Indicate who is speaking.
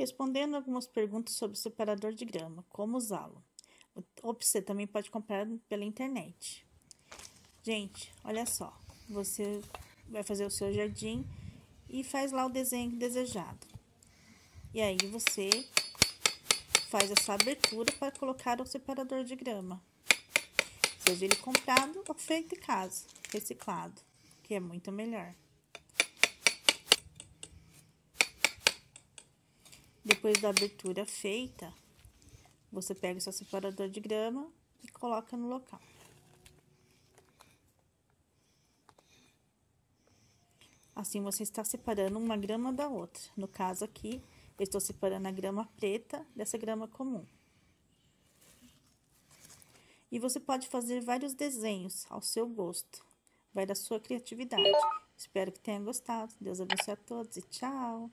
Speaker 1: Respondendo algumas perguntas sobre o separador de grama, como usá-lo. Ou você também pode comprar pela internet. Gente, olha só, você vai fazer o seu jardim e faz lá o desenho desejado. E aí você faz essa abertura para colocar o separador de grama. Seja ele comprado ou feito em casa, reciclado, que é muito melhor. Depois da abertura feita, você pega o seu separador de grama e coloca no local. Assim, você está separando uma grama da outra. No caso aqui, eu estou separando a grama preta dessa grama comum. E você pode fazer vários desenhos ao seu gosto. Vai da sua criatividade. Espero que tenha gostado. Deus abençoe a todos e tchau!